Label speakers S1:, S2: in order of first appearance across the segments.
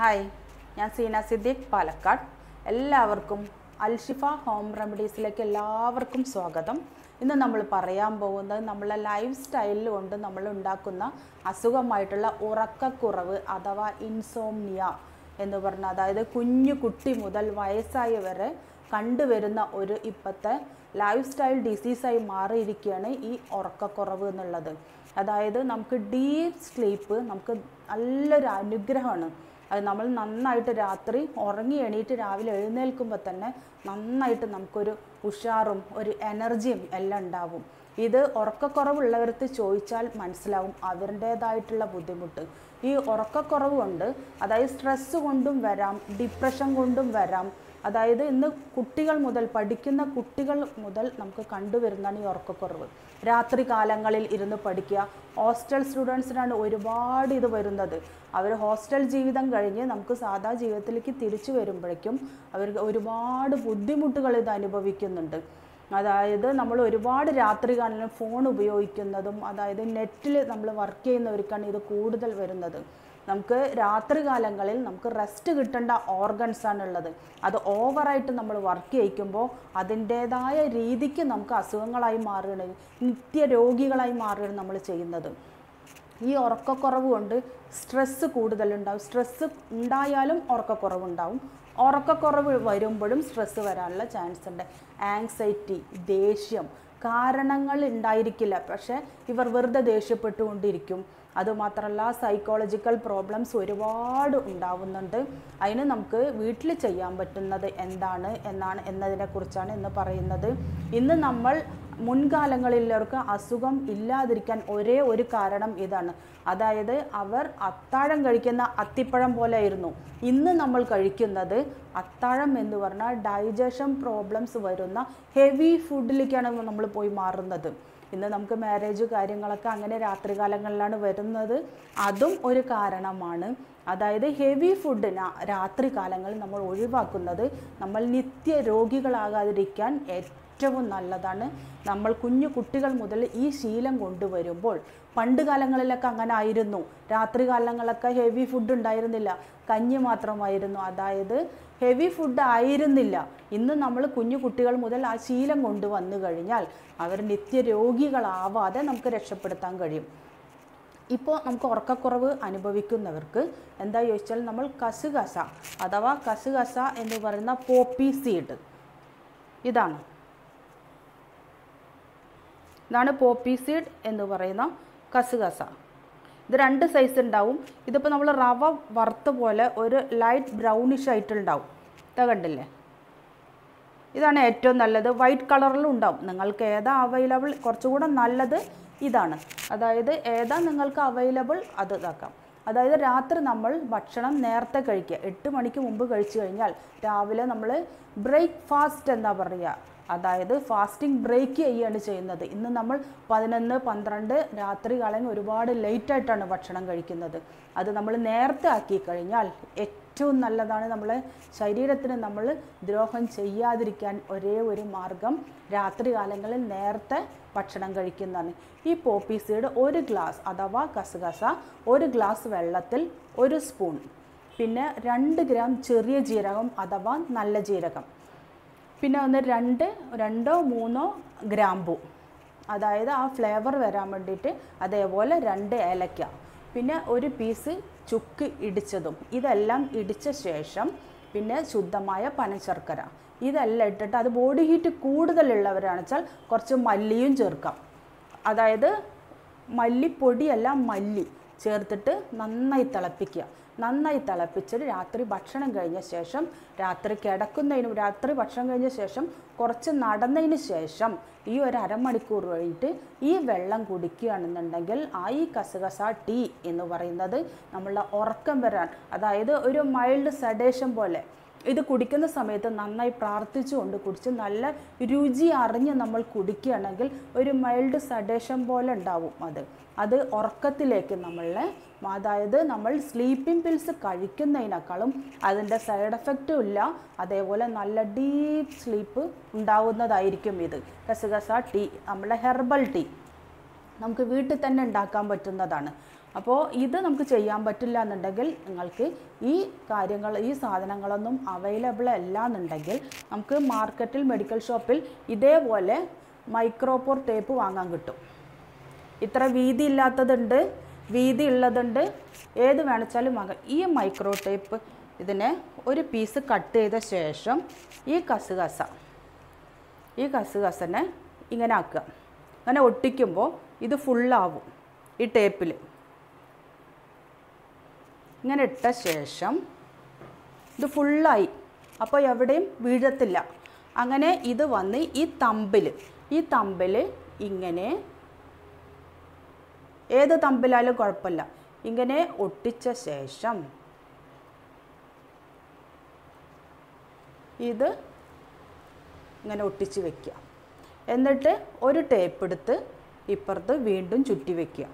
S1: Hi ഞാൻ സീന സിദ്ദീഖ് പാലക്കാട്. എല്ലാവർക്കും Alshifa home റെമഡീസിലേക്ക് എല്ലാവർക്കും സ്വാഗതം. ഇന്ന് നമ്മൾ പറയാൻ പോകുന്നത് നമ്മളെ ലൈഫ് സ്റ്റൈലിൽ കൊണ്ട് നമ്മൾ ഉണ്ടാക്കുന്ന അസുഖമായിട്ടുള്ള ഉറക്കക്കുറവ് അഥവാ ഇൻസോംനിയ എന്ന് പറഞ്ഞ അതായത് കുഞ്ഞു കുട്ടി മുതൽ വയസ്സായ വരെ കണ്ടുവരുന്ന ഒരു ഇപ്പോഴത്തെ ലൈഫ് സ്റ്റൈൽ ഡിസീസായി മാറിയിരിക്കുകയാണ് ഈ ഉറക്കക്കുറവ് എന്നുള്ളത്. അതായത് നമുക്ക് ഡീപ്പ് സ്ലീപ്പ് നമുക്ക് നല്ലൊരു അനുഗ്രഹമാണ് അത് നമ്മൾ നന്നായിട്ട് രാത്രി ഉറങ്ങി എണീറ്റ് രാവിലെ എഴുന്നേൽക്കുമ്പോൾ തന്നെ നന്നായിട്ട് നമുക്കൊരു ഉഷാറും ഒരു എനർജിയും എല്ലാം ഉണ്ടാവും. ഇത് ഉറക്കക്കുറവുള്ളവർക്ക് ചോദിച്ചാൽ മനസ്സിലാവും അവരുടേതായിട്ടുള്ള ബുദ്ധിമുട്ട്. ഈ ഉറക്കക്കുറവ് കൊണ്ട് അതായത് സ്ട്രെസ് കൊണ്ടും വരാം ഡിപ്രഷൻ കൊണ്ടും വരാം. അതായത് ഇന്ന് കുട്ടികൾ മുതൽ പഠിക്കുന്ന കുട്ടികൾ മുതൽ നമുക്ക് കണ്ടുവരുന്നതാണ് ഈ ഉറക്കക്കുറവ്. രാത്രി കാലങ്ങളിൽ ഇരുന്ന് പഠിക്കുക. ഹോസ്റ്റൽ സ്റ്റുഡൻസിനാണ് ഒരുപാട് ഇത് വരുന്നത്. അവർ ഹോസ്റ്റൽ ജീവിതം കഴിഞ്ഞ് നമുക്ക് സാധാ ജീവിതത്തിലേക്ക് തിരിച്ചു വരുമ്പോഴേക്കും അവർക്ക് ഒരുപാട് ബുദ്ധിമുട്ടുകൾ ഇത് അനുഭവിക്കുന്നുണ്ട്. അതായത് നമ്മൾ ഒരുപാട് രാത്രി കാലം ഫോൺ ഉപയോഗിക്കുന്നതും അതായത് നെറ്റിൽ നമ്മൾ വർക്ക് ചെയ്യുന്നവർക്കാണ് ഇത് കൂടുതൽ വരുന്നത്. നമുക്ക് രാത്രി കാലങ്ങളിൽ നമുക്ക് റെസ്റ്റ് കിട്ടേണ്ട ഓർഗൻസ് ഉള്ളത്. അത് ഓവറായിട്ട് നമ്മൾ വർക്ക് ചെയ്യിക്കുമ്പോൾ അതിന്റേതായ രീതിക്ക് നമുക്ക് അസുഖങ്ങളായി മാറുകയാണ് നിത്യരോഗികളായി മാറുകയാണ് നമ്മൾ ചെയ്യുന്നത്. ഈ ഉറക്കക്കുറവ് കൊണ്ട് സ്ട്രെസ്സ് കൂടുതലുണ്ടാവും. സ്ട്രെസ്സ് ഉണ്ടായാലും ഉറക്കക്കുറവുണ്ടാവും. ഉറക്കക്കുറവ് വരുമ്പോഴും സ്ട്രെസ്സ് വരാനുള്ള ചാൻസ് ഉണ്ട്. ആങ്സൈറ്റി ദേഷ്യം കാരണങ്ങൾ ഉണ്ടായിരിക്കില്ല. പക്ഷേ ഇവർ വെറുതെ ദേഷ്യപ്പെട്ടുകൊണ്ടിരിക്കും. അതുമാത്രമല്ല സൈക്കോളജിക്കൽ പ്രോബ്ലംസ് ഒരുപാട് ഉണ്ടാവുന്നുണ്ട്. അതിന് നമുക്ക് വീട്ടിൽ ചെയ്യാൻ പറ്റുന്നത് എന്താണ്? എന്നാണ് എന്നതിനെക്കുറിച്ചാണ് ഇന്ന് പറയുന്നത്. ഇന്ന് നമ്മൾ മുൻകാലങ്ങളിലുള്ളവർക്ക് അസുഖം ഇല്ലാതിരിക്കാൻ ഒരേ ഒരു കാരണം ഇതാണ്. അതായത് അവർ അത്താഴം കഴിക്കുന്ന അത്തിപ്പഴം പോലെ ആയിരുന്നു ഇന്ന് നമ്മൾ കഴിക്കുന്നത് അത്താഴം എന്ന് പറഞ്ഞാൽ ഡൈജഷൻ പ്രോബ്ലംസ് വരുന്ന ഹെവി ഫുഡിലേക്കാണ് നമ്മൾ പോയി മാറുന്നത്. ഇന്ന് നമുക്ക് മാരേജ് കാര്യങ്ങളൊക്കെ അങ്ങനെ രാത്രികാലങ്ങളിലാണ് വരുന്നത്. അതും ഒരു കാരണമാണ്. അതായത് ഹെവി ഫുഡ് രാത്രി കാലങ്ങളിൽ നമ്മൾ ഒഴിവാക്കുന്നത്. നമ്മൾ നിത്യ രോഗികളാകാതിരിക്കാൻ ഏറ്റവും നല്ലതാണ് നമ്മൾ കുഞ്ഞു കുട്ടികൾ മുതൽ ഈ ശീലം കൊണ്ടുവരുമ്പോൾ. പണ്ട് കാലങ്ങളിലൊക്കെ അങ്ങനെ ആയിരുന്നു. രാത്രി കാലങ്ങളൊക്കെ ഹെവി ഫുഡ് ഉണ്ടായിരുന്നില്ല. കഞ്ഞി മാത്രമായിരുന്നു. അതായത് ഹെവി ഫുഡ് ആയിരുന്നില്ല. ഇന്ന് നമ്മൾ കുഞ്ഞു കുട്ടികൾ മുതൽ ആ ശീലം കൊണ്ടുവന്നു കഴിഞ്ഞാൽ അവർ നിത്യരോഗികളാവാതെ നമുക്ക് രക്ഷപ്പെടുത്താൻ കഴിയും. ഇപ്പോൾ നമുക്ക് ഉറക്കക്കുറവ് അനുഭവിക്കുന്നവർക്ക് എന്താ ചോദിച്ചാൽ നമ്മൾ കസുകസ അഥവാ കസുകസ എന്ന് പറയുന്ന പോപ്പി സീഡ് ഇതാണ്. ഇതാണ് പോപ്പി സീഡ് എന്ന് പറയുന്ന കസുകസ. ഇത് രണ്ട് സൈസ് ഉണ്ടാവും ഇതിപ്പോൾ നമ്മൾ റവ വറുത്ത പോലെ ഒരു ലൈറ്റ് ബ്രൗണിഷ് ആയിട്ടുണ്ടാവും ഇതാ കണ്ടില്ലേ? ഇതാണ് ഏറ്റവും നല്ലത്. വൈറ്റ് കളറിലും ഉണ്ടാവും. നിങ്ങൾക്ക് ഏതാ അവൈലബിൾ കുറച്ചുകൂടെ നല്ലത് ഇതാണ്. അതായത് ഏതാ നിങ്ങൾക്ക് അവൈലബിൾ അത് ഇതാക്കാം. അതായത് രാത്രി നമ്മൾ ഭക്ഷണം നേരത്തെ കഴിക്കുക. എട്ട് മണിക്ക് മുമ്പ് കഴിച്ചു കഴിഞ്ഞാൽ രാവിലെ നമ്മൾ ബ്രേക്ക്ഫാസ്റ്റ് എന്താ പറയുക അതായത് ഫാസ്റ്റിംഗ് ബ്രേക്ക് ചെയ്യുകയാണ് ചെയ്യുന്നത്. ഇന്ന് നമ്മൾ പതിനൊന്ന് പന്ത്രണ്ട് രാത്രി കാലം ഒരുപാട് ലേറ്റായിട്ടാണ് ഭക്ഷണം കഴിക്കുന്നത്. അത് നമ്മൾ നേരത്തെ ആക്കി കഴിഞ്ഞാൽ ഏറ്റവും നല്ലതാണ് നമ്മളെ ശരീരത്തിന് നമ്മൾ ദ്രോഹം ചെയ്യാതിരിക്കാൻ ഒരേ ഒരു മാർഗം രാത്രി കാലങ്ങളിൽ നേരത്തെ ഭക്ഷണം കഴിക്കുന്നതാണ്. ഈ പോപ്പി സീഡ് ഒരു ഗ്ലാസ് അഥവാ കസകസ ഒരു ഗ്ലാസ് വെള്ളത്തിൽ ഒരു സ്പൂൺ പിന്നെ രണ്ട് ഗ്രാം ചെറിയ ജീരകം അഥവാ നല്ല ജീരകം. പിന്നെ ഒന്ന് രണ്ട് രണ്ടോ മൂന്നോ ഗ്രാമ്പു. അതായത് ആ ഫ്ലേവർ വരാൻ വേണ്ടിയിട്ട് അതേപോലെ രണ്ട് ഏലക്ക. പിന്നെ ഒരു പീസ് ചുക്ക് ഇടിച്ചതും. ഇതെല്ലാം ഇടിച്ച ശേഷം പിന്നെ ശുദ്ധമായ പനശർക്കര. ഇതെല്ലാം ഇട്ടിട്ട് അത് ബോഡി ഹീറ്റ് കൂടുതലുള്ളവരാണെന്ന് വെച്ചാൽ കുറച്ച് മല്ലിയും ചേർക്കാം. അതായത് മല്ലിപ്പൊടിയല്ല മല്ലി ചേർത്തിട്ട് നന്നായി തിളപ്പിക്കുക. നന്നായി തിളപ്പിച്ചിട്ട് രാത്രി ഭക്ഷണം കഴിഞ്ഞ ശേഷം രാത്രി കിടക്കുന്നതിന് രാത്രി ഭക്ഷണം കഴിഞ്ഞ ശേഷം കുറച്ച് നടന്നതിന് ശേഷം ഈ ഒരു അരമണിക്കൂർ കഴിഞ്ഞിട്ട് ഈ വെള്ളം കുടിക്കുകയാണെന്നുണ്ടെങ്കിൽ ആ ഈ കസകസ ടീ എന്ന് പറയുന്നത് നമ്മളുടെ ഉറക്കം വരാൻ അതായത് ഒരു മൈൽഡ് സഡേഷൻ പോലെ. ഇത് കുടിക്കുന്ന സമയത്ത് നന്നായി പ്രാർത്ഥിച്ചുകൊണ്ട് കുടിച്ച് നല്ല രുചി അറിഞ്ഞ് നമ്മൾ കുടിക്കുകയാണെങ്കിൽ ഒരു മൈൽഡ് സഡേഷൻ പോലെ ഉണ്ടാവും അത്. അത് ഉറക്കത്തിലേക്ക് നമ്മളെ അതായത് നമ്മൾ സ്ലീപ്പിംഗ് പിൽസ് കഴിക്കുന്നതിനേക്കാളും അതിന്റെ സൈഡ് എഫക്റ്റും ഇല്ല. അതേപോലെ നല്ല ഡീപ്പ് സ്ലീപ്പ് ഉണ്ടാവുന്നതായിരിക്കും ഇത്. കസകസ ടീ നമ്മളെ ഹെർബൽ ടീ നമുക്ക് വീട്ടിൽ തന്നെ ഉണ്ടാക്കാൻ പറ്റുന്നതാണ്. അപ്പോൾ ഇത് നമുക്ക് ചെയ്യാൻ പറ്റില്ല എന്നുണ്ടെങ്കിൽ നിങ്ങൾക്ക് ഈ കാര്യങ്ങൾ ഈ സാധനങ്ങളൊന്നും അവൈലബിൾ അല്ല എന്നുണ്ടെങ്കിൽ നമുക്ക് മാർക്കറ്റിൽ മെഡിക്കൽ ഷോപ്പിൽ ഇതേപോലെ മൈക്രോപോർ ടേപ്പ് വാങ്ങാൻ കിട്ടും. ഇത്ര വീതി ഇല്ലാത്തതുണ്ട് വീതി ഉള്ളതുണ്ട്. ഏത് വേണിച്ചാലും വാങ്ങാം. ഈ മൈക്രോ ടേപ്പ് ഇതിനെ ഒരു പീസ് കട്ട് ചെയ്ത ശേഷം ഈ കസുകസ ഈ കസുകസനെ ഇങ്ങനെ ആക്കുക. അങ്ങനെ ഒട്ടിക്കുമ്പോൾ ഇത് ഫുള്ളാവും ഈ ടേപ്പിൽ ഇങ്ങനെ ഇട്ട ശേഷം ഇത് ഫുള്ളായി അപ്പോൾ എവിടെയും വീഴത്തില്ല. അങ്ങനെ ഇത് വന്ന് ഈ തമ്പിൽ ഈ തമ്പിൽ ഇങ്ങനെ ഏത് തമ്പിലായാലും കുഴപ്പമില്ല. ഇങ്ങനെ ഒട്ടിച്ച ശേഷം ഇത് ഇങ്ങനെ ഒട്ടിച്ച് വെക്കുക. എന്നിട്ട് ഒരു ടേപ്പ് എടുത്ത് ഇപ്പുറത്ത് വീണ്ടും ചുറ്റി വെക്കുക.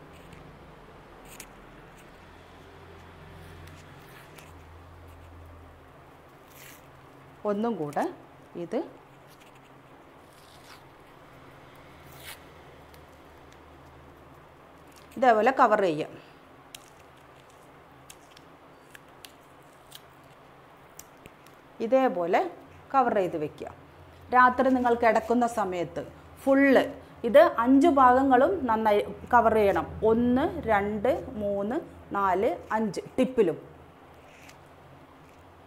S1: ഒന്നും കൂടെ ഇത് ഇതേപോലെ കവർ ചെയ്യാം. ഇതേപോലെ കവർ ചെയ്ത് വെക്കുക. രാത്രി നിങ്ങൾ കിടക്കുന്ന സമയത്ത് ഫുള്ള് ഇത് അഞ്ച് ഭാഗങ്ങളും നന്നായി കവർ ചെയ്യണം. ഒന്ന് രണ്ട് മൂന്ന് നാല് അഞ്ച് ടിപ്പിലും.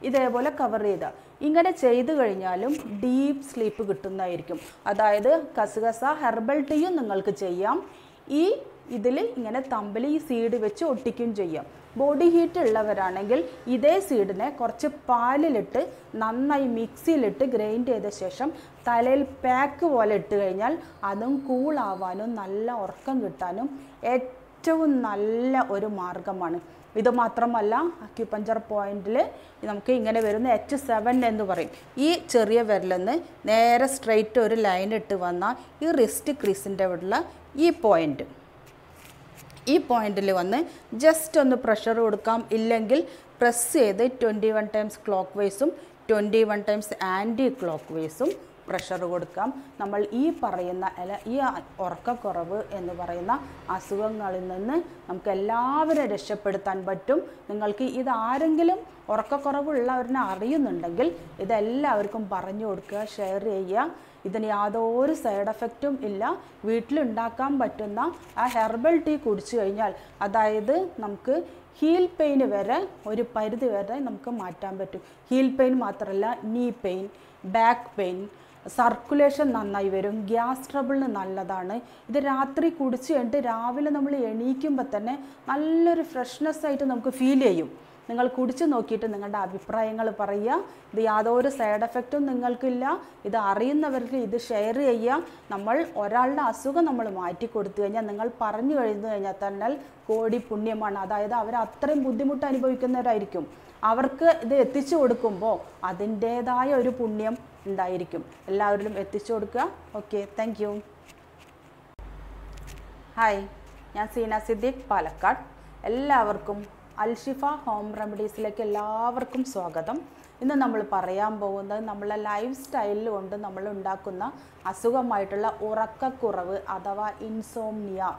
S1: ഇതേപോലെ കവർ ചെയ്ത. ഇങ്ങനെ ചെയ്തു കഴിഞ്ഞാലും ഡീപ്പ് സ്ലീപ്പ് കിട്ടുന്നതായിരിക്കും. അതായത് കസുകസ ഹെർബൽ ടീയും നിങ്ങൾക്ക് ചെയ്യാം. ഈ ഇതിൽ ഇങ്ങനെ തമ്പിൽ ഈ സീഡ് വെച്ച് ഒട്ടിക്കുകയും ചെയ്യാം. ബോഡി ഹീറ്റ് ഉള്ളവരാണെങ്കിൽ ഇതേ സീഡിനെ കുറച്ച് പാലിലിട്ട് നന്നായി മിക്സിയിലിട്ട് ഗ്രൈൻഡ് ചെയ്ത ശേഷം തലയിൽ പാക്ക് പോലെ ഇട്ട് കഴിഞ്ഞാൽ അതും കൂളാവാനും നല്ല ഉറക്കം കിട്ടാനും ഏറ്റവും നല്ല ഒരു മാർഗമാണ്. ഇത് മാത്രമല്ല അക്യുപഞ്ചർ പോയിന്റിൽ നമുക്ക് ഇങ്ങനെ വരുന്ന എച്ച് സെവൻ എന്ന് പറയും. ഈ ചെറിയ വിരലെന്ന് നേരെ സ്ട്രെയിറ്റ് ഒരു ലൈൻ ഇട്ട് വന്നാൽ ഈ റിസ്റ്റ് ക്രീസിന്റെ അവിടെയുള്ള ഈ പോയിന്റ് ഈ പോയിന്റിൽ വന്ന് ജസ്റ്റ് ഒന്ന് പ്രഷർ കൊടുക്കാം. ഇല്ലെങ്കിൽ പ്രസ് ചെയ്ത് twenty one times clock വൈസും twenty one times anti clock വൈസും pressure കൊടുക്കാം. നമ്മൾ ഈ പറയുന്ന അല്ല ഈ ഉറക്കക്കുറവ് എന്ന് പറയുന്ന അസുഖങ്ങളിൽ നിന്ന് നമുക്ക് എല്ലാവരും രക്ഷപ്പെടുത്താൻ പറ്റും. നിങ്ങൾക്ക് ഇത് ആരെങ്കിലും ഉറക്കക്കുറവുള്ളവരിനെ അറിയുന്നുണ്ടെങ്കിൽ ഇതെല്ലാവർക്കും പറഞ്ഞു കൊടുക്കുക ഷെയർ ചെയ്യുക. ഇതിന് യാതൊരു സൈഡ് എഫക്റ്റും ഇല്ല. വീട്ടിലുണ്ടാക്കാൻ പറ്റുന്ന ആ ഹെർബൽ ടീ കുടിച്ചു കഴിഞ്ഞാൽ അതായത് നമുക്ക് ഹീൽ പെയിൻ വരെ ഒരു പരിധി വരെ നമുക്ക് മാറ്റാൻ പറ്റും. ഹീൽ പെയിൻ മാത്രമല്ല നീ പെയിൻ ബാക്ക് പെയിൻ സർക്കുലേഷൻ നന്നായി വരും ഗ്യാസ് ട്രബിളിന് നല്ലതാണ്. ഇത് രാത്രി കുടിച്ച് കഴിഞ്ഞിട്ട് രാവിലെ നമ്മൾ എണീക്കുമ്പോൾ തന്നെ നല്ലൊരു ഫ്രഷ്നെസ് ആയിട്ട് നമുക്ക് ഫീൽ ചെയ്യും. നിങ്ങൾ കുടിച്ച് നോക്കിയിട്ട് നിങ്ങളുടെ അഭിപ്രായങ്ങൾ പറയുക. ഇത് യാതൊരു സൈഡ് എഫക്റ്റും നിങ്ങൾക്കില്ല. ഇത് അറിയുന്നവർക്ക് ഇത് ഷെയർ ചെയ്യുക. നമ്മൾ ഒരാളുടെ അസുഖം നമ്മൾ മാറ്റി കൊടുത്തു കഴിഞ്ഞാൽ നിങ്ങൾ പറഞ്ഞു കഴിഞ്ഞു കഴിഞ്ഞാൽ തന്നെ കോടി പുണ്യമാണ്. അതായത് അവർ അത്രയും ബുദ്ധിമുട്ട് അനുഭവിക്കുന്നവരായിരിക്കും. അവർക്ക് ഇത് എത്തിച്ചു കൊടുക്കുമ്പോൾ അതിന്റേതായ ഒരു പുണ്യം ഉണ്ടായിരിക്കും. എല്ലാവരിലും എത്തിച്ചു കൊടുക്കുക. ഓക്കെ താങ്ക് യു ഹായ് ഞാൻ സീന സിദ്ദീഖ് പാലക്കാട്. എല്ലാവർക്കും അൽഷിഫ ഹോം റെമഡീസിലേക്ക് എല്ലാവർക്കും സ്വാഗതം. ഇന്ന് നമ്മൾ പറയാൻ പോകുന്നത് നമ്മളെ ലൈഫ് സ്റ്റൈലിൽ കൊണ്ട് നമ്മൾ ഉണ്ടാക്കുന്ന അസുഖമായിട്ടുള്ള ഉറക്കക്കുറവ് അഥവാ ഇൻസോംനിയ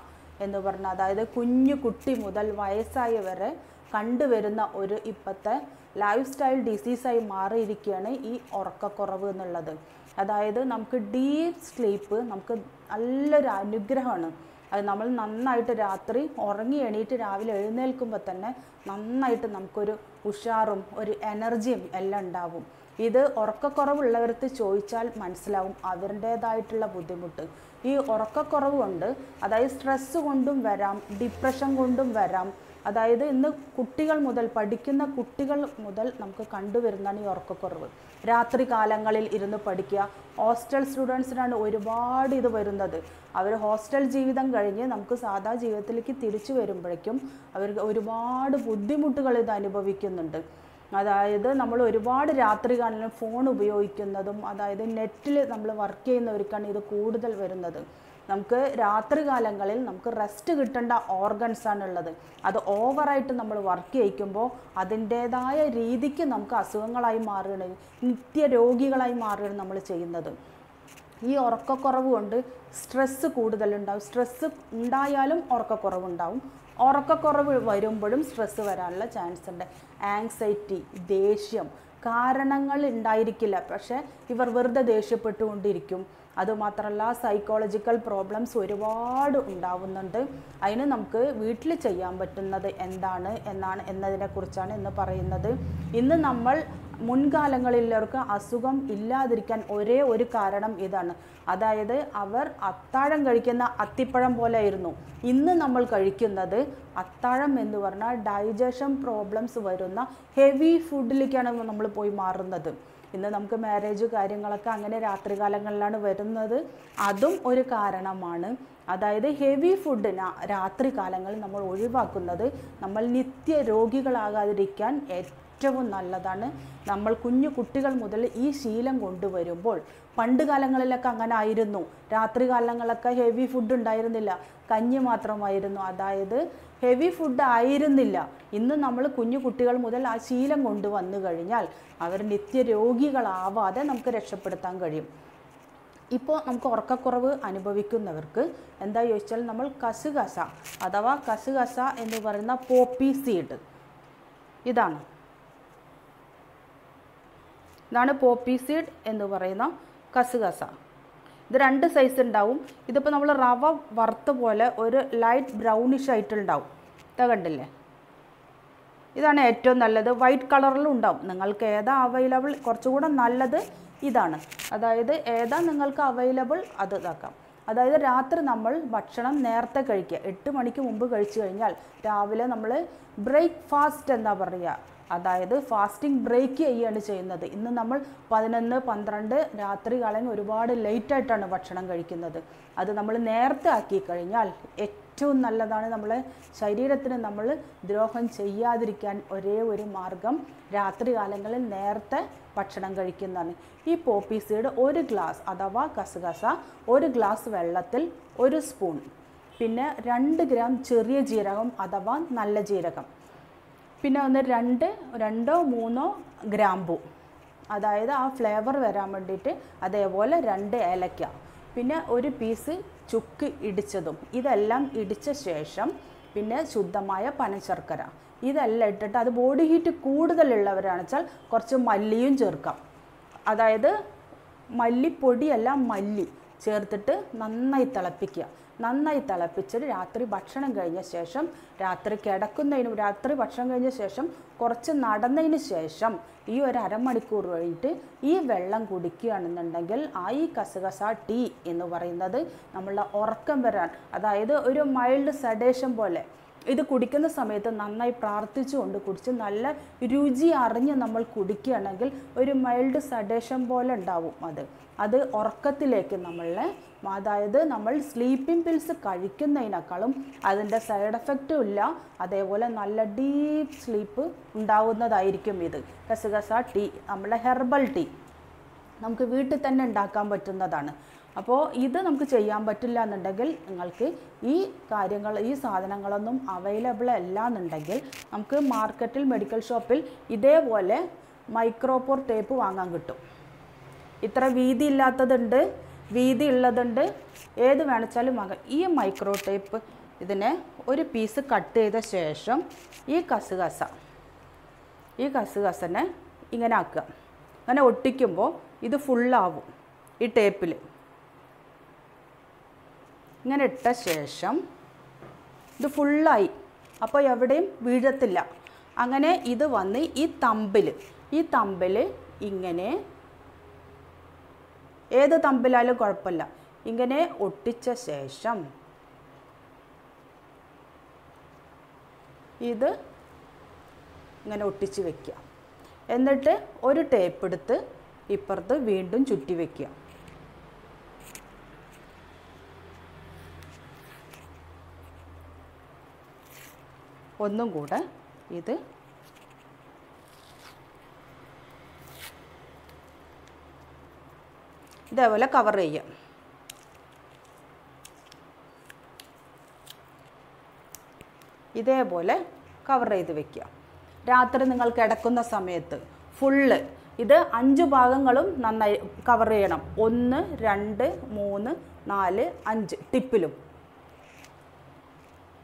S1: എന്ന് പറഞ്ഞ അതായത് കുഞ്ഞു കുട്ടി മുതൽ വയസ്സായ വരെ കണ്ടുവരുന്ന ഒരു ഇപ്പോഴത്തെ ലൈഫ് സ്റ്റൈൽ ഡിസീസായി മാറിയിരിക്കുകയാണ് ഈ ഉറക്കക്കുറവ് എന്നുള്ളത്. അതായത് നമുക്ക് ഡീപ്പ് സ്ലീപ്പ് നമുക്ക് നല്ലൊരു അനുഗ്രഹമാണ് അത് നമ്മൾ നന്നായിട്ട് രാത്രി ഉറങ്ങി എണീറ്റ് രാവിലെ എഴുന്നേൽക്കുമ്പോൾ തന്നെ നന്നായിട്ട് നമുക്കൊരു ഉഷാറും ഒരു എനർജിയും എല്ലാം ഉണ്ടാവും. ഇത് ഉറക്കക്കുറവുള്ളവർക്ക് ചോദിച്ചാൽ മനസ്സിലാവും അവരുടേതായിട്ടുള്ള ബുദ്ധിമുട്ട്. ഈ ഉറക്കക്കുറവ് കൊണ്ട് അതായത് സ്ട്രെസ്സ് കൊണ്ടും വരാം ഡിപ്രഷൻ കൊണ്ടും വരാം. അതായത് ഇന്ന് കുട്ടികൾ മുതൽ പഠിക്കുന്ന കുട്ടികൾ മുതൽ നമുക്ക് കണ്ടുവരുന്നതാണ് ഈ ഉറക്കക്കുറവ്. രാത്രി കാലങ്ങളിൽ ഇരുന്ന് പഠിക്കുക. ഹോസ്റ്റൽ സ്റ്റുഡൻസിനാണ് ഒരുപാട് ഇത് വരുന്നത്. അവർ ഹോസ്റ്റൽ ജീവിതം കഴിഞ്ഞ് നമുക്ക് സാധാ ജീവിതത്തിലേക്ക് തിരിച്ചു വരുമ്പോഴേക്കും അവർക്ക് ഒരുപാട് ബുദ്ധിമുട്ടുകൾ ഇത് അനുഭവിക്കുന്നുണ്ട്. അതായത് നമ്മൾ ഒരുപാട് രാത്രി കാലങ്ങളിൽ ഫോൺ ഉപയോഗിക്കുന്നതും അതായത് നെറ്റിൽ നമ്മൾ വർക്ക് ചെയ്യുന്നവർക്കാണ് ഇത് കൂടുതൽ വരുന്നത്. നമുക്ക് രാത്രി കാലങ്ങളിൽ നമുക്ക് റെസ്റ്റ് കിട്ടേണ്ട ഓർഗൻസ് ഉള്ളത് അത് ഓവറായിട്ട് നമ്മൾ വർക്ക് ചെയ്യിക്കുമ്പോൾ അതിന്റേതായ രീതിക്ക് നമുക്ക് അസുഖങ്ങളായി മാറുകയാണ്. നിത്യരോഗികളായി മാറുകയാണ് നമ്മൾ ചെയ്യുന്നത്. ഈ ഉറക്കക്കുറവ് കൊണ്ട് സ്ട്രെസ്സ് കൂടുതലുണ്ടാവും. സ്ട്രെസ്സ് ഉണ്ടായാലും ഉറക്കക്കുറവുണ്ടാവും. ഉറക്കക്കുറവ് വരുമ്പോഴും സ്ട്രെസ്സ് വരാനുള്ള ചാൻസ് ഉണ്ട്. ആങ്സൈറ്റി ദേഷ്യം കാരണങ്ങൾ ഉണ്ടായിരിക്കില്ല. പക്ഷേ ഇവർ വെറുതെ ദേഷ്യപ്പെട്ടുകൊണ്ടിരിക്കും. അതുമാത്രമല്ല സൈക്കോളജിക്കൽ പ്രോബ്ലംസ് ഒരുപാട് ഉണ്ടാവുന്നുണ്ട്. അതിന് നമുക്ക് വീട്ടിൽ ചെയ്യാൻ പറ്റുന്നത് എന്താണ് എന്നാണ് എന്നതിനെക്കുറിച്ചാണ് ഇന്ന് പറയുന്നത്. ഇന്ന് നമ്മൾ മുൻകാലങ്ങളിലവർക്ക് അസുഖം ഇല്ലാതിരിക്കാൻ ഒരേ ഒരു കാരണം ഇതാണ്. അതായത് അവർ അത്താഴം കഴിക്കുന്ന അത്തിപ്പഴം പോലെ ആയിരുന്നു ഇന്ന് നമ്മൾ കഴിക്കുന്നത് അത്താഴം എന്ന് പറഞ്ഞാൽ ഡൈജഷൻ പ്രോബ്ലംസ് വരുന്ന ഹെവി ഫുഡിലേക്കാണ് നമ്മൾ പോയി മാറുന്നത്. ഇന്ന് നമുക്ക് മാരേജ് കാര്യങ്ങളൊക്കെ അങ്ങനെ രാത്രികാലങ്ങളിലാണ് വരുന്നത്. അതും ഒരു കാരണമാണ്. അതായത് ഹെവി ഫുഡ് രാത്രി കാലങ്ങളിൽ നമ്മൾ ഒഴിവാക്കുന്നത്. നമ്മൾ നിത്യ രോഗികളാകാതിരിക്കാൻ ഏറ്റവും നല്ലതാണ്. നമ്മൾ കുഞ്ഞു കുട്ടികൾ മുതൽ ഈ ശീലം കൊണ്ടുവരുമ്പോൾ പണ്ട് കാലങ്ങളിലൊക്കെ അങ്ങനെ ആയിരുന്നു. രാത്രി കാലങ്ങളൊക്കെ ഹെവി ഫുഡ് ഉണ്ടായിരുന്നില്ല. കഞ്ഞി മാത്രമായിരുന്നു. അതായത് ഹെവി ഫുഡ് ആയിരുന്നില്ല. ഇന്ന് നമ്മൾ കുഞ്ഞു കുട്ടികൾ മുതൽ ആ ശീലം കൊണ്ടുവന്നു കഴിഞ്ഞാൽ അവർ നിത്യരോഗികളാവാതെ നമുക്ക് രക്ഷപ്പെടുത്താൻ കഴിയും. ഇപ്പോൾ നമുക്ക് ഉറക്കക്കുറവ് അനുഭവിക്കുന്നവർക്ക് എന്താ ചോദിച്ചാൽ നമ്മൾ കസുകസ അഥവാ കസുകസ എന്ന് പറയുന്ന പോപ്പി സീഡ്. ഇതാണ്. ഇതാണ് പോപ്പി സീഡ് എന്ന് പറയുന്ന കസുകസ. ഇത് രണ്ട് സൈസ് ഉണ്ടാവും ഇതിപ്പോൾ നമ്മൾ റവ വറുത്ത പോലെ ഒരു ലൈറ്റ് ബ്രൗണിഷ് ആയിട്ടുണ്ടാവും ഇതാ കണ്ടില്ലേ? ഇതാണ് ഏറ്റവും നല്ലത്. വൈറ്റ് കളറിലും ഉണ്ടാവും. നിങ്ങൾക്ക് ഏതാ അവൈലബിൾ കുറച്ചുകൂടെ നല്ലത് ഇതാണ്. അതായത് ഏതാ നിങ്ങൾക്ക് അവൈലബിൾ അത് ഇതാക്കാം. അതായത് രാത്രി നമ്മൾ ഭക്ഷണം നേരത്തെ കഴിക്കുക. എട്ട് മണിക്ക് മുമ്പ് കഴിച്ചു കഴിഞ്ഞാൽ രാവിലെ നമ്മൾ ബ്രേക്ക്ഫാസ്റ്റ് എന്താ പറയുക അതായത് ഫാസ്റ്റിംഗ് ബ്രേക്ക് ചെയ്യുകയാണ് ചെയ്യുന്നത്. ഇന്ന് നമ്മൾ പതിനൊന്ന് പന്ത്രണ്ട് രാത്രി കാലം ഒരുപാട് ലേറ്റായിട്ടാണ് ഭക്ഷണം കഴിക്കുന്നത്. അത് നമ്മൾ നേരത്തെ ആക്കി കഴിഞ്ഞാൽ ഏറ്റവും നല്ലതാണ് നമ്മളെ ശരീരത്തിന് നമ്മൾ ദ്രോഹം ചെയ്യാതിരിക്കാൻ ഒരേ ഒരു മാർഗം രാത്രി കാലങ്ങളിൽ നേരത്തെ ഭക്ഷണം കഴിക്കുന്നതാണ്. ഈ പോപ്പി സീഡ് ഒരു ഗ്ലാസ് അഥവാ കസകസ ഒരു ഗ്ലാസ് വെള്ളത്തിൽ ഒരു സ്പൂൺ പിന്നെ രണ്ട് ഗ്രാം ചെറിയ ജീരകം അഥവാ നല്ല ജീരകം. പിന്നെ ഒന്ന് രണ്ട് രണ്ടോ മൂന്നോ ഗ്രാമ്പു. അതായത് ആ ഫ്ലേവർ വരാൻ വേണ്ടിയിട്ട് അതേപോലെ രണ്ട് ഏലക്ക. പിന്നെ ഒരു പീസ് ചുക്ക് ഇടിച്ചതും. ഇതെല്ലാം ഇടിച്ച ശേഷം പിന്നെ ശുദ്ധമായ പനശർക്കര. ഇതെല്ലാം ഇട്ടിട്ട് അത് ബോഡി ഹീറ്റ് കൂടുതലുള്ളവരാണെന്ന് വെച്ചാൽ കുറച്ച് മല്ലിയും ചേർക്കാം. അതായത് മല്ലിപ്പൊടിയല്ല മല്ലി. ചേർത്തിട്ട് നന്നായി തിളപ്പിക്കുക. നന്നായി തിളപ്പിച്ചിട്ട് രാത്രി ഭക്ഷണം കഴിഞ്ഞ ശേഷം രാത്രി കിടക്കുന്നതിന് രാത്രി ഭക്ഷണം കഴിഞ്ഞ ശേഷം കുറച്ച് നടന്നതിന് ശേഷം ഈ ഒരു അരമണിക്കൂർ കഴിഞ്ഞിട്ട് ഈ വെള്ളം കുടിക്കുകയാണെന്നുണ്ടെങ്കിൽ ആ ഈ കസകസ ടീ എന്ന് പറയുന്നത് നമ്മളുടെ ഉറക്കം വരാൻ അതായത് ഒരു മൈൽഡ് സഡേഷൻ പോലെ ഇത് കുടിക്കുന്ന സമയത്ത് നന്നായി പ്രാർത്ഥിച്ചുകൊണ്ട് കുടിച്ച് നല്ല രുചി അറിഞ്ഞ് നമ്മൾ കുടിക്കുകയാണെങ്കിൽ ഒരു മൈൽഡ് സഡേഷൻ പോലെ ഉണ്ടാവും അത്. അത് ഉറക്കത്തിലേക്ക് നമ്മളെ അതായത് നമ്മൾ സ്ലീപ്പിംഗ് പിൽസ് കഴിക്കുന്നതിനേക്കാളും അതിന്റെ സൈഡ് എഫക്റ്റും ഇല്ല. അതേപോലെ നല്ല ഡീപ്പ് സ്ലീപ്പ് ഉണ്ടാവുന്നതായിരിക്കും ഇത്. കസകസ ടീ നമ്മളെ ഹെർബൽ ടീ നമുക്ക് വീട്ടിൽ തന്നെ ഉണ്ടാക്കാൻ പറ്റുന്നതാണ്. അപ്പോൾ ഇത് നമുക്ക് ചെയ്യാൻ പറ്റില്ല എന്നുണ്ടെങ്കിൽ നിങ്ങൾക്ക് ഈ കാര്യങ്ങൾ ഈ സാധനങ്ങളൊന്നും അവൈലബിൾ അല്ല എന്നുണ്ടെങ്കിൽ നമുക്ക് മാർക്കറ്റിൽ മെഡിക്കൽ ഷോപ്പിൽ ഇതേപോലെ മൈക്രോപോർ ടേപ്പ് വാങ്ങാൻ കിട്ടും. ഇത്ര വീതി ഇല്ലാത്തതുണ്ട് വീതി ഉള്ളതുണ്ട്. ഏത് വേണിച്ചാലും വാങ്ങാം. ഈ മൈക്രോ ടേപ്പ് ഇതിനെ ഒരു പീസ് കട്ട് ചെയ്ത ശേഷം ഈ കസുകസ ഈ കസുകസനെ ഇങ്ങനെ ആക്കുക. അങ്ങനെ ഒട്ടിക്കുമ്പോൾ ഇത് ഫുള്ളാവും ഈ ടേപ്പിൽ ഇങ്ങനെ ഇട്ട ശേഷം ഇത് ഫുള്ളായി അപ്പോൾ എവിടെയും വീഴത്തില്ല. അങ്ങനെ ഇത് വന്ന് ഈ തമ്പിൽ ഈ തമ്പിൽ ഇങ്ങനെ ഏത് തമ്പിലായാലും കുഴപ്പമില്ല. ഇങ്ങനെ ഒട്ടിച്ച ശേഷം ഇത് ഇങ്ങനെ ഒട്ടിച്ച് വെക്കുക. എന്നിട്ട് ഒരു ടേപ്പ് എടുത്ത് ഇപ്പുറത്ത് വീണ്ടും ചുറ്റി വെക്കുക. ഒന്നും കൂടെ ഇത് ഇതേപോലെ കവർ ചെയ്യാം. ഇതേപോലെ കവർ ചെയ്ത് വെക്കുക. രാത്രി നിങ്ങൾ കിടക്കുന്ന സമയത്ത് ഫുള്ള് ഇത് അഞ്ച് ഭാഗങ്ങളും നന്നായി കവർ ചെയ്യണം. ഒന്ന് രണ്ട് മൂന്ന് നാല് അഞ്ച് ടിപ്പിലും.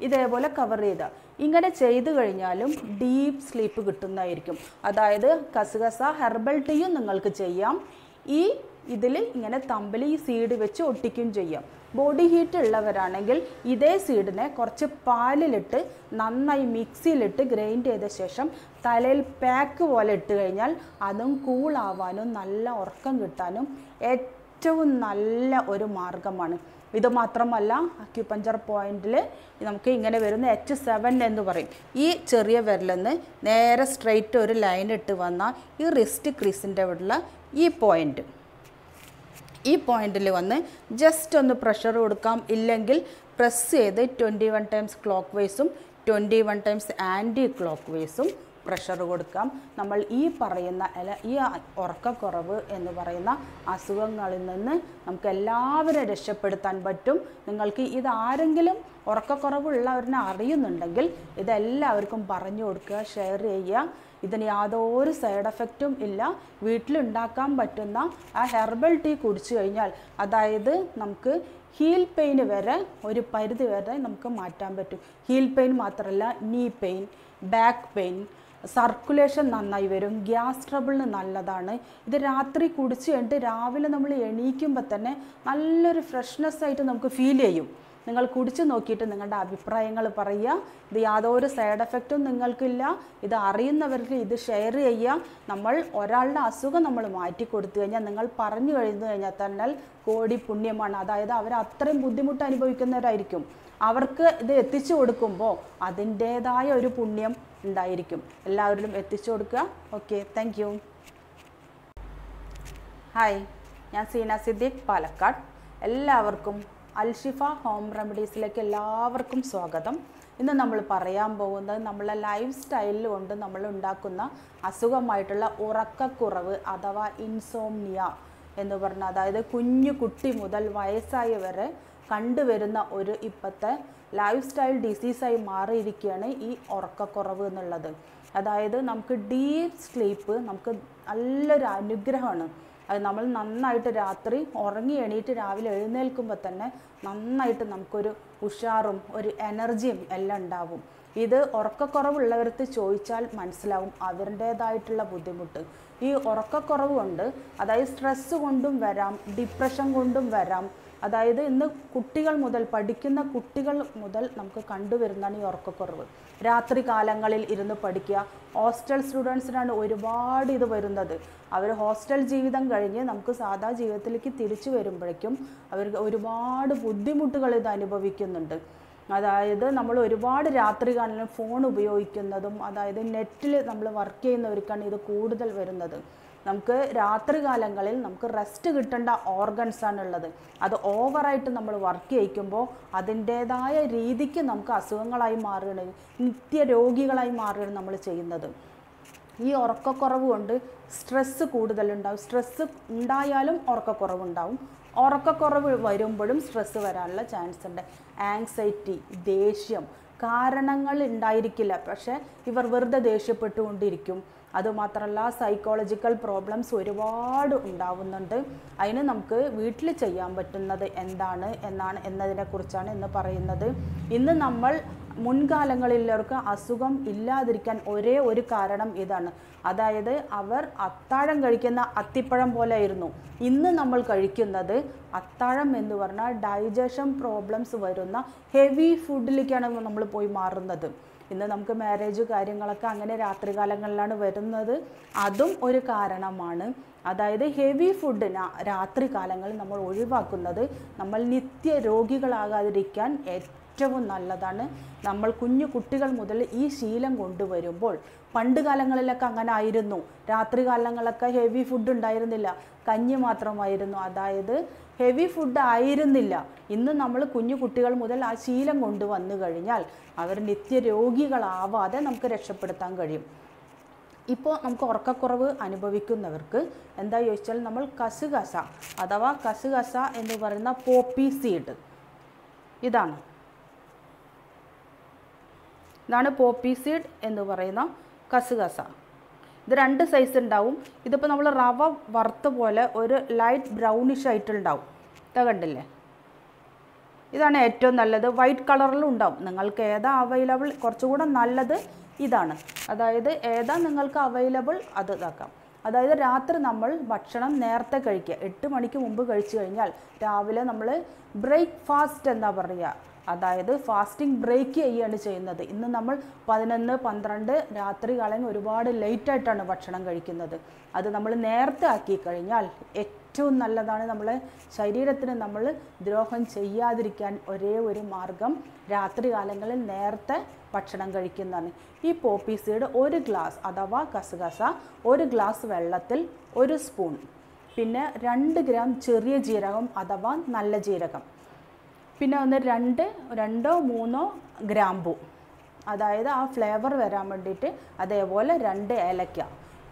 S1: ഇതേപോലെ കവർ ചെയ്ത. ഇങ്ങനെ ചെയ്തു കഴിഞ്ഞാലും ഡീപ്പ് സ്ലീപ്പ് കിട്ടുന്നതായിരിക്കും. അതായത് കസുകസ ഹെർബൽ ടീയും നിങ്ങൾക്ക് ചെയ്യാം. ഈ ഇതിൽ ഇങ്ങനെ തമ്പിൽ ഈ സീഡ് വെച്ച് ഒട്ടിക്കുകയും ചെയ്യാം. ബോഡി ഹീറ്റ് ഉള്ളവരാണെങ്കിൽ ഇതേ സീഡിനെ കുറച്ച് പാലിലിട്ട് നന്നായി മിക്സിയിലിട്ട് ഗ്രൈൻഡ് ചെയ്ത ശേഷം തലയിൽ പാക്ക് പോലെ ഇട്ട് കഴിഞ്ഞാൽ അതും കൂളാവാനും നല്ല ഉറക്കം കിട്ടാനും ഏറ്റവും നല്ല ഒരു മാർഗമാണ്. ഇത് മാത്രമല്ല അക്യുപഞ്ചർ പോയിന്റിൽ നമുക്ക് ഇങ്ങനെ വരുന്ന എച്ച് സെവൻ എന്ന് പറയും. ഈ ചെറിയ വിരലെന്ന് നേരെ സ്ട്രെയിറ്റ് ഒരു ലൈൻ ഇട്ട് വന്നാൽ ഈ റിസ്റ്റ് ക്രീസിന്റെ അവിടെയുള്ള ഈ പോയിന്റ് ഈ പോയിന്റിൽ വന്ന് ജസ്റ്റ് ഒന്ന് പ്രഷർ കൊടുക്കാം. ഇല്ലെങ്കിൽ പ്രസ് ചെയ്ത് twenty one times clock വൈസും twenty one times anti clock വൈസും pressure കൊടുക്കാം. നമ്മൾ ഈ പറയുന്ന അല്ല ഈ ഉറക്കക്കുറവ് എന്ന് പറയുന്ന അസുഖങ്ങളിൽ നിന്ന് നമുക്ക് എല്ലാവരും രക്ഷപ്പെടുത്താൻ പറ്റും. നിങ്ങൾക്ക് ഇത് ആരെങ്കിലും ഉറക്കക്കുറവുള്ളവരിനെ അറിയുന്നുണ്ടെങ്കിൽ ഇതെല്ലാവർക്കും പറഞ്ഞു കൊടുക്കുക ഷെയർ ചെയ്യുക. ഇതിന് യാതൊരു സൈഡ് എഫക്റ്റും ഇല്ല. വീട്ടിലുണ്ടാക്കാൻ പറ്റുന്ന ആ ഹെർബൽ ടീ കുടിച്ചു കഴിഞ്ഞാൽ അതായത് നമുക്ക് ഹീൽ പെയിൻ വരെ ഒരു പരിധി വരെ നമുക്ക് മാറ്റാൻ പറ്റും. ഹീൽ പെയിൻ മാത്രമല്ല നീ പെയിൻ ബാക്ക് പെയിൻ സർക്കുലേഷൻ നന്നായി വരും ഗ്യാസ് ട്രബിളിന് നല്ലതാണ്. ഇത് രാത്രി കുടിച്ച് കഴിഞ്ഞിട്ട് രാവിലെ നമ്മൾ എണീക്കുമ്പോൾ തന്നെ നല്ലൊരു ഫ്രഷ്നെസ് ആയിട്ട് നമുക്ക് ഫീൽ ചെയ്യും. നിങ്ങൾ കുടിച്ച് നോക്കിയിട്ട് നിങ്ങളുടെ അഭിപ്രായങ്ങൾ പറയുക. ഇത് യാതൊരു സൈഡ് എഫക്റ്റും നിങ്ങൾക്കില്ല. ഇത് അറിയുന്നവർക്ക് ഇത് ഷെയർ ചെയ്യുക. നമ്മൾ ഒരാളുടെ അസുഖം നമ്മൾ മാറ്റി കൊടുത്തു കഴിഞ്ഞാൽ നിങ്ങൾ പറഞ്ഞു കഴിഞ്ഞു കഴിഞ്ഞാൽ തന്നെ കോടി പുണ്യമാണ്. അതായത് അവർ അത്രയും ബുദ്ധിമുട്ട് അനുഭവിക്കുന്നവരായിരിക്കും. അവർക്ക് ഇത് എത്തിച്ചു കൊടുക്കുമ്പോൾ അതിന്റേതായ ഒരു പുണ്യം ഉണ്ടായിരിക്കും. എല്ലാവരിലും എത്തിച്ചു കൊടുക്കുക. ഓക്കെ താങ്ക് യു ഹായ് ഞാൻ സീന സിദ്ദീഖ് പാലക്കാട്. എല്ലാവർക്കും അൽഷിഫ ഹോം റെമഡീസിലേക്ക് എല്ലാവർക്കും സ്വാഗതം. ഇന്ന് നമ്മൾ പറയാൻ പോകുന്നത് നമ്മളെ ലൈഫ് സ്റ്റൈലിൽ കൊണ്ട് നമ്മൾ ഉണ്ടാക്കുന്ന അസുഖമായിട്ടുള്ള ഉറക്കക്കുറവ് അഥവാ ഇൻസോംനിയ എന്ന് പറഞ്ഞ അതായത് കുഞ്ഞു കുട്ടി മുതൽ വയസ്സായ വരെ കണ്ടുവരുന്ന ഒരു ഇപ്പോഴത്തെ ലൈഫ് സ്റ്റൈൽ ഡിസീസായി മാറിയിരിക്കുകയാണ് ഈ ഉറക്കക്കുറവ് എന്നുള്ളത്. അതായത് നമുക്ക് ഡീപ്പ് സ്ലീപ്പ് നമുക്ക് നല്ലൊരു അനുഗ്രഹമാണ്. അത് നമ്മൾ നന്നായിട്ട് രാത്രി ഉറങ്ങി എണീറ്റ് രാവിലെ എഴുന്നേൽക്കുമ്പോൾ തന്നെ നന്നായിട്ട് നമുക്കൊരു ഉഷാറും ഒരു എനർജിയും എല്ലാം ഉണ്ടാവും. ഇത് ഉറക്കക്കുറവുള്ളവർക്ക് ചോദിച്ചാൽ മനസ്സിലാവും അവരുടേതായിട്ടുള്ള ബുദ്ധിമുട്ട്. ഈ ഉറക്കക്കുറവ് കൊണ്ട് അതായത് സ്ട്രെസ് കൊണ്ടും വരാം ഡിപ്രഷൻ കൊണ്ടും വരാം അതായത് ഇന്ന് കുട്ടികൾ മുതൽ പഠിക്കുന്ന കുട്ടികൾ മുതൽ നമുക്ക് കണ്ടുവരുന്നതാണ് ഈ ഉറക്കക്കുറവ്. രാത്രി കാലങ്ങളിൽ ഇരുന്ന് പഠിക്കുക. ഹോസ്റ്റൽ സ്റ്റുഡൻസിനാണ് ഒരുപാട് ഇത് വരുന്നത്. അവർ ഹോസ്റ്റൽ ജീവിതം കഴിഞ്ഞ് നമുക്ക് സാധാ ജീവിതത്തിലേക്ക് തിരിച്ചു വരുമ്പോഴേക്കും അവർക്ക് ഒരുപാട് ബുദ്ധിമുട്ടുകൾ ഇത് അനുഭവിക്കുന്നുണ്ട്. അതായത് നമ്മൾ ഒരുപാട് രാത്രി കാലങ്ങളിൽ ഫോൺ ഉപയോഗിക്കുന്നതും അതായത് നെറ്റിൽ നമ്മൾ വർക്ക് ചെയ്യുന്നവർക്കാണ് ഇത് കൂടുതൽ വരുന്നത്. നമുക്ക് രാത്രി കാലങ്ങളിൽ നമുക്ക് റെസ്റ്റ് കിട്ടേണ്ട ഓർഗൻസ് ഉള്ളത് അത് ഓവറായിട്ട് നമ്മൾ വർക്ക് ചെയ്യിക്കുമ്പോൾ അതിന്റേതായ രീതിക്ക് നമുക്ക് അസുഖങ്ങളായി മാറുകയാണ്. നിത്യരോഗികളായി മാറുകയാണ് നമ്മൾ ചെയ്യുന്നത്. ഈ ഉറക്കക്കുറവ് കൊണ്ട് സ്ട്രെസ്സ് കൂടുതലുണ്ടാവും. സ്ട്രെസ്സ് ഉണ്ടായാലും ഉറക്കക്കുറവുണ്ടാവും. ഉറക്കക്കുറവ് വരുമ്പോഴും സ്ട്രെസ്സ് വരാനുള്ള ചാൻസ് ഉണ്ട്. ആങ്സൈറ്റി ദേഷ്യം കാരണങ്ങൾ ഉണ്ടായിരിക്കില്ല. പക്ഷേ ഇവർ വെറുതെ ദേഷ്യപ്പെട്ടുകൊണ്ടിരിക്കും. അതുമാത്രമല്ല സൈക്കോളജിക്കൽ പ്രോബ്ലംസ് ഒരുപാട് ഉണ്ടാവുന്നുണ്ട്. അതിന് നമുക്ക് വീട്ടിൽ ചെയ്യാൻ പറ്റുന്നത് എന്താണ് എന്നാണ് എന്നതിനെക്കുറിച്ചാണ് ഇന്ന് പറയുന്നത്. ഇന്ന് നമ്മൾ മുൻകാലങ്ങളിലവർക്ക് അസുഖം ഇല്ലാതിരിക്കാൻ ഒരേ ഒരു കാരണം ഇതാണ്. അതായത് അവർ അത്താഴം കഴിക്കുന്ന അത്തിപ്പഴം പോലെ ആയിരുന്നു ഇന്ന് നമ്മൾ കഴിക്കുന്നത് അത്താഴം എന്ന് പറഞ്ഞാൽ ഡൈജഷൻ പ്രോബ്ലംസ് വരുന്ന ഹെവി ഫുഡിലേക്കാണ് നമ്മൾ പോയി മാറുന്നത്. ഇന്ന് നമുക്ക് മാരേജ് കാര്യങ്ങളൊക്കെ അങ്ങനെ രാത്രികാലങ്ങളിലാണ് വരുന്നത്. അതും ഒരു കാരണമാണ്. അതായത് ഹെവി ഫുഡ് രാത്രി കാലങ്ങളിൽ നമ്മൾ ഒഴിവാക്കുന്നത്. നമ്മൾ നിത്യ രോഗികളാകാതിരിക്കാൻ ഏറ്റവും നല്ലതാണ്. നമ്മൾ കുഞ്ഞു കുട്ടികൾ മുതൽ ഈ ശീലം കൊണ്ടുവരുമ്പോൾ പണ്ട് കാലങ്ങളിലൊക്കെ അങ്ങനെ ആയിരുന്നു. രാത്രി കാലങ്ങളൊക്കെ ഹെവി ഫുഡ് ഉണ്ടായിരുന്നില്ല. കഞ്ഞി മാത്രമായിരുന്നു. അതായത് ഹെവി ഫുഡ് ആയിരുന്നില്ല. ഇന്ന് നമ്മൾ കുഞ്ഞു കുട്ടികൾ മുതൽ ആ ശീലം കൊണ്ടുവന്നു കഴിഞ്ഞാൽ അവർ നിത്യരോഗികളാവാതെ നമുക്ക് രക്ഷപ്പെടുത്താൻ കഴിയും. ഇപ്പോൾ നമുക്ക് ഉറക്കക്കുറവ് അനുഭവിക്കുന്നവർക്ക് എന്താ ചോദിച്ചാൽ നമ്മൾ കസുകസ അഥവാ കസുകസ എന്ന് പറയുന്ന പോപ്പി സീഡ്. ഇതാണ്. ഇതാണ് പോപ്പി സീഡ് എന്ന് പറയുന്ന കസുകസ. ഇത് രണ്ട് സൈസ് ഉണ്ടാവും ഇതിപ്പോൾ നമ്മൾ റവ വറുത്ത പോലെ ഒരു ലൈറ്റ് ബ്രൗണിഷ് ആയിട്ടുണ്ടാവും. ഇതാ കണ്ടില്ലേ? ഇതാണ് ഏറ്റവും നല്ലത്. വൈറ്റ് കളറിലും ഉണ്ടാവും. നിങ്ങൾക്ക് ഏതാ അവൈലബിൾ കുറച്ചുകൂടെ നല്ലത് ഇതാണ്. അതായത് ഏതാ നിങ്ങൾക്ക് അവൈലബിൾ അത് ഇതാക്കാം. അതായത് രാത്രി നമ്മൾ ഭക്ഷണം നേരത്തെ കഴിക്കുക. എട്ട് മണിക്ക് മുമ്പ് കഴിച്ചു കഴിഞ്ഞാൽ രാവിലെ നമ്മൾ ബ്രേക്ക്ഫാസ്റ്റ് എന്താ പറയുക അതായത് ഫാസ്റ്റിംഗ് ബ്രേക്ക് ചെയ്യുകയാണ് ചെയ്യുന്നത്. ഇന്ന് നമ്മൾ പതിനൊന്ന് പന്ത്രണ്ട് രാത്രി കാലം ഒരുപാട് ലേറ്റായിട്ടാണ് ഭക്ഷണം കഴിക്കുന്നത്. അത് നമ്മൾ നേരത്തെ ആക്കി കഴിഞ്ഞാൽ ഏറ്റവും നല്ലതാണ് നമ്മളെ ശരീരത്തിന് നമ്മൾ ദ്രോഹം ചെയ്യാതിരിക്കാൻ ഒരേ ഒരു മാർഗം രാത്രി കാലങ്ങളിൽ നേരത്തെ ഭക്ഷണം കഴിക്കുന്നതാണ്. ഈ പോപ്പി സീഡ് ഒരു ഗ്ലാസ് അഥവാ കസകസ ഒരു ഗ്ലാസ് വെള്ളത്തിൽ ഒരു സ്പൂൺ പിന്നെ രണ്ട് ഗ്രാം ചെറിയ ജീരകം അഥവാ നല്ല ജീരകം. പിന്നെ ഒന്ന് രണ്ട് രണ്ടോ മൂന്നോ ഗ്രാമ്പു. അതായത് ആ ഫ്ലേവർ വരാൻ വേണ്ടിയിട്ട് അതേപോലെ രണ്ട് ഏലക്ക.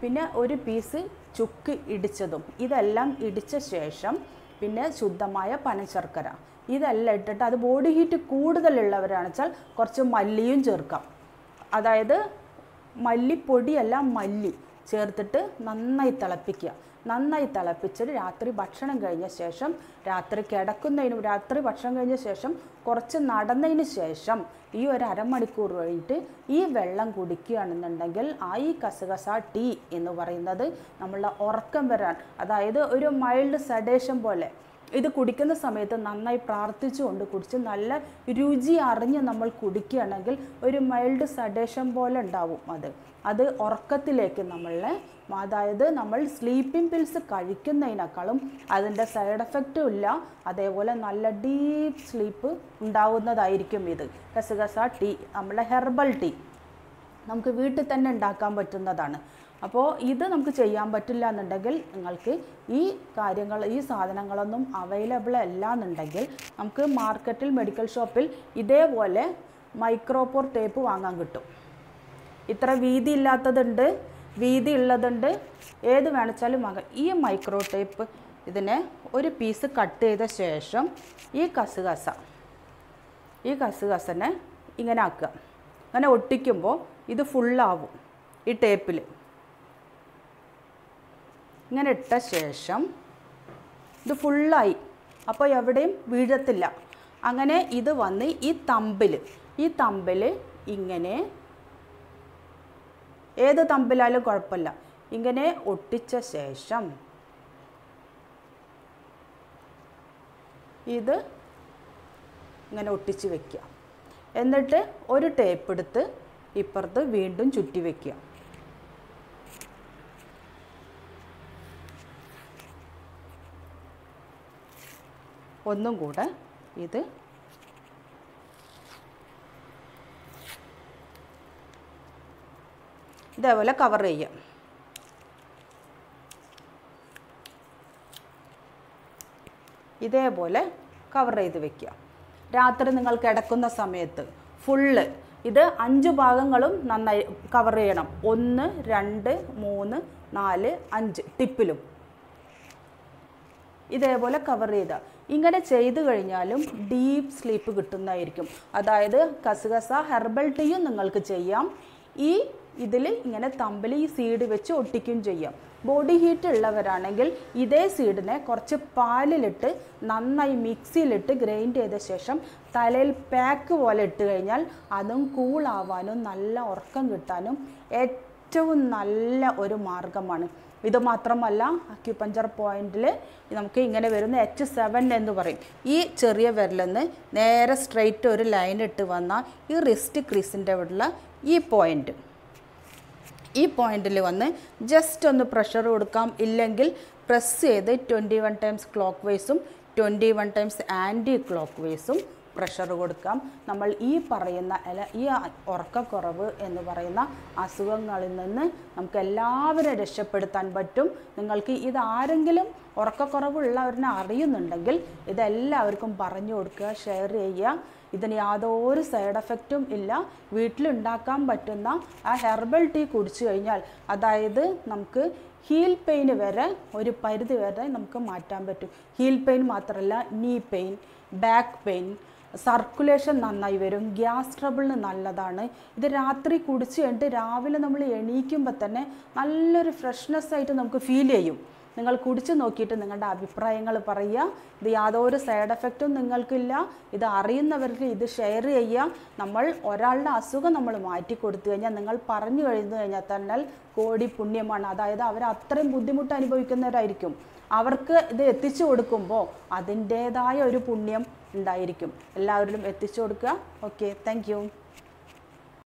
S1: പിന്നെ ഒരു പീസ് ചുക്ക് ഇടിച്ചതും. ഇതെല്ലാം ഇടിച്ച ശേഷം പിന്നെ ശുദ്ധമായ പനശർക്കര. ഇതെല്ലാം ഇട്ടിട്ട് അത് ബോഡി ഹീറ്റ് കൂടുതലുള്ളവരാണെന്ന് വെച്ചാൽ കുറച്ച് മല്ലിയും ചേർക്കാം. അതായത് മല്ലിപ്പൊടിയല്ല മല്ലി ചേർത്തിട്ട് നന്നായി തിളപ്പിക്കുക. നന്നായി തിളപ്പിച്ചിട്ട് രാത്രി ഭക്ഷണം കഴിഞ്ഞ ശേഷം രാത്രി കിടക്കുന്നതിനും രാത്രി ഭക്ഷണം കഴിഞ്ഞ ശേഷം കുറച്ച് നടന്നതിന് ശേഷം ഈ ഒരു അരമണിക്കൂർ കഴിഞ്ഞിട്ട് ഈ വെള്ളം കുടിക്കുകയാണെന്നുണ്ടെങ്കിൽ ആ ഈ കസകസ ടീ എന്ന് പറയുന്നത് നമ്മളുടെ ഉറക്കം വരാൻ അതായത് ഒരു മൈൽഡ് സഡേഷൻ പോലെ ഇത് കുടിക്കുന്ന സമയത്ത് നന്നായി പ്രാർത്ഥിച്ചുകൊണ്ട് കുടിച്ച് നല്ല രുചി അറിഞ്ഞ് നമ്മൾ കുടിക്കുകയാണെങ്കിൽ ഒരു മൈൽഡ് സഡേഷൻ പോലെ ഉണ്ടാവും അത്. അത് ഉറക്കത്തിലേക്ക് നമ്മളെ അതായത് നമ്മൾ സ്ലീപ്പിംഗ് പിൽസ് കഴിക്കുന്നതിനേക്കാളും അതിന്റെ സൈഡ് എഫക്റ്റും ഇല്ല. അതേപോലെ നല്ല ഡീപ്പ് സ്ലീപ്പ് ഉണ്ടാവുന്നതായിരിക്കും ഇത്. കസകസ ടീ നമ്മളെ ഹെർബൽ ടീ നമുക്ക് വീട്ടിൽ തന്നെ ഉണ്ടാക്കാൻ പറ്റുന്നതാണ്. അപ്പോൾ ഇത് നമുക്ക് ചെയ്യാൻ പറ്റില്ല എന്നുണ്ടെങ്കിൽ നിങ്ങൾക്ക് ഈ കാര്യങ്ങൾ ഈ സാധനങ്ങളൊന്നും അവൈലബിൾ അല്ല എന്നുണ്ടെങ്കിൽ നമുക്ക് മാർക്കറ്റിൽ മെഡിക്കൽ ഷോപ്പിൽ ഇതേപോലെ മൈക്രോപോർ ടേപ്പ് വാങ്ങാൻ കിട്ടും. ഇത്ര വീതി ഇല്ലാത്തതുണ്ട് വീതി ഉള്ളതുണ്ട്. ഏത് വേണിച്ചാലും വാങ്ങാം. ഈ മൈക്രോ ടേപ്പ് ഇതിനെ ഒരു പീസ് കട്ട് ചെയ്ത ശേഷം ഈ കസുകസ ഈ കസുകസനെ ഇങ്ങനെ ആക്കുക. അങ്ങനെ ഒട്ടിക്കുമ്പോൾ ഇത് ഫുള്ളാവും ഈ ടേപ്പിൽ ഇങ്ങനെ ഇട്ട ശേഷം ഇത് ഫുള്ളായി അപ്പോൾ എവിടെയും വീഴത്തില്ല. അങ്ങനെ ഇത് വന്ന് ഈ തമ്പിൽ ഈ തമ്പിൽ ഇങ്ങനെ ഏത് തമ്പിലായാലും കുഴപ്പമില്ല. ഇങ്ങനെ ഒട്ടിച്ച ശേഷം ഇത് ഇങ്ങനെ ഒട്ടിച്ച് വെക്കുക. എന്നിട്ട് ഒരു ടേപ്പ് എടുത്ത് ഇപ്പുറത്ത് വീണ്ടും ചുറ്റി വെക്കുക. ഒന്നും കൂടെ ഇത് ഇതേപോലെ കവർ ചെയ്യാം. ഇതേപോലെ കവർ ചെയ്ത് വെക്കുക. രാത്രി നിങ്ങൾ കിടക്കുന്ന സമയത്ത് ഫുള്ള് ഇത് അഞ്ച് ഭാഗങ്ങളും നന്നായി കവർ ചെയ്യണം. ഒന്ന് രണ്ട് മൂന്ന് നാല് അഞ്ച്. ടിപ്പിലും. ഇതേപോലെ കവർ ചെയ്ത. ഇങ്ങനെ ചെയ്തു കഴിഞ്ഞാലും ഡീപ്പ് സ്ലീപ്പ് കിട്ടുന്നതായിരിക്കും. അതായത് കസുകസ ഹെർബൽ ടീയും നിങ്ങൾക്ക് ചെയ്യാം. ഈ ഇതിൽ ഇങ്ങനെ തമ്പിൽ ഈ സീഡ് വെച്ച് ഒട്ടിക്കുകയും ചെയ്യാം. ബോഡി ഹീറ്റ് ഉള്ളവരാണെങ്കിൽ ഇതേ സീഡിനെ കുറച്ച് പാലിലിട്ട് നന്നായി മിക്സിയിലിട്ട് ഗ്രൈൻഡ് ചെയ്ത ശേഷം തലയിൽ പാക്ക് പോലെ ഇട്ട് കഴിഞ്ഞാൽ അതും കൂളാവാനും നല്ല ഉറക്കം കിട്ടാനും ഏറ്റവും നല്ല ഒരു മാർഗമാണ്. ഇത് മാത്രമല്ല അക്യുപഞ്ചർ പോയിന്റിൽ നമുക്ക് ഇങ്ങനെ വരുന്ന എച്ച് സെവൻ എന്ന് പറയും. ഈ ചെറിയ വിരലെന്ന് നേരെ സ്ട്രെയിറ്റ് ഒരു ലൈൻ ഇട്ട് വന്ന ഈ റിസ്റ്റ് ക്രീസിന്റെ അവിടെയുള്ള ഈ പോയിന്റ് ഈ പോയിന്റിൽ വന്ന് ജസ്റ്റ് ഒന്ന് പ്രഷർ കൊടുക്കാം. ഇല്ലെങ്കിൽ പ്രസ് ചെയ്ത് twenty one times clock വൈസും twenty one times anti clock വൈസും pressure കൊടുക്കാം. നമ്മൾ ഈ പറയുന്ന അല്ല ഈ ഉറക്കക്കുറവ് എന്ന് പറയുന്ന അസുഖങ്ങളിൽ നിന്ന് നമുക്ക് എല്ലാവരും രക്ഷപ്പെടുത്താൻ പറ്റും. നിങ്ങൾക്ക് ഇതാരെങ്കിലും ഉറക്കക്കുറവുള്ളവരിനെ അറിയുന്നുണ്ടെങ്കിൽ ഇതെല്ലാവർക്കും പറഞ്ഞു കൊടുക്കുക ഷെയർ ചെയ്യുക. ഇതിന് യാതൊരു സൈഡ് എഫക്റ്റും ഇല്ല. വീട്ടിലുണ്ടാക്കാൻ പറ്റുന്ന ആ ഹെർബൽ ടീ കുടിച്ചു കഴിഞ്ഞാൽ അതായത് നമുക്ക് ഹീൽ പെയിൻ വരെ ഒരു പരിധി വരെ നമുക്ക് മാറ്റാൻ പറ്റും. ഹീൽ പെയിൻ മാത്രമല്ല നീ പെയിൻ ബാക്ക് പെയിൻ സർക്കുലേഷൻ നന്നായി വരും ഗ്യാസ് ട്രബിളിന് നല്ലതാണ്. ഇത് രാത്രി കുടിച്ച് കഴിഞ്ഞിട്ട് രാവിലെ നമ്മൾ എണീക്കുമ്പോൾ തന്നെ നല്ലൊരു ഫ്രഷ്നെസ് ആയിട്ട് നമുക്ക് ഫീൽ ചെയ്യും. നിങ്ങൾ കുടിച്ച് നോക്കിയിട്ട് നിങ്ങളുടെ അഭിപ്രായങ്ങൾ പറയുക. ഇത് യാതൊരു സൈഡ് എഫക്റ്റും നിങ്ങൾക്കില്ല. ഇത് അറിയുന്നവർക്ക് ഇത് ഷെയർ ചെയ്യുക. നമ്മൾ ഒരാളുടെ അസുഖം നമ്മൾ മാറ്റി കൊടുത്തു കഴിഞ്ഞാൽ നിങ്ങൾ പറഞ്ഞു കഴിഞ്ഞു കഴിഞ്ഞാൽ തന്നെ കോടി പുണ്യമാണ്. അതായത് അവർ അത്രയും ബുദ്ധിമുട്ട് അനുഭവിക്കുന്നവരായിരിക്കും. അവർക്ക് ഇത് എത്തിച്ചു കൊടുക്കുമ്പോൾ അതിന്റേതായ ഒരു പുണ്യം ഉണ്ടായിരിക്കും. എല്ലാവരിലും എത്തിച്ചു കൊടുക്കുക. Okay thank